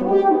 you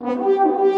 you